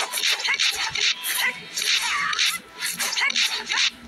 Thank you.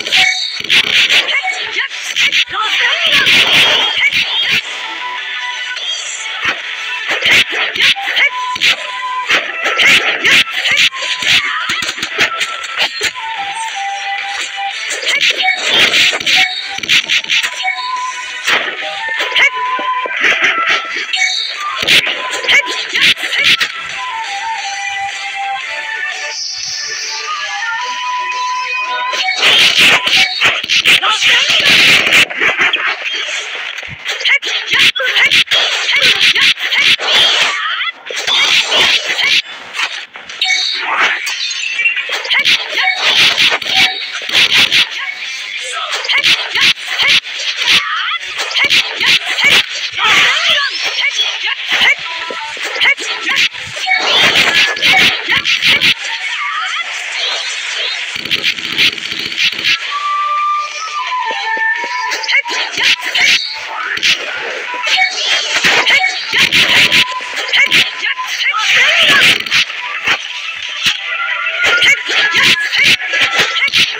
Thank you.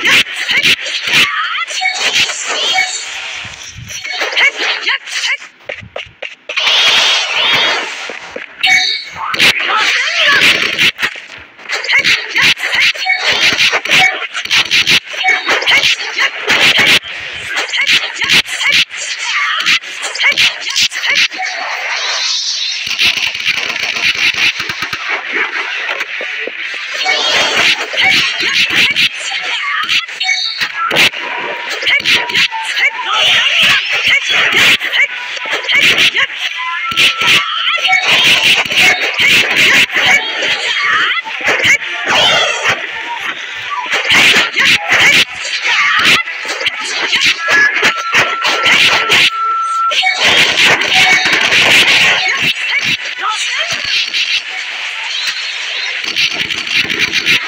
Yes!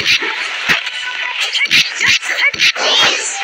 Jackson, please!